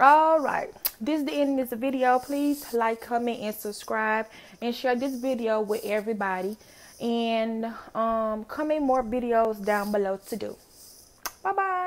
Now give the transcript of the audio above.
All right. This is the end of this video. Please like, comment, and subscribe, and share this video with everybody. And um, comment more videos down below to do. Bye bye.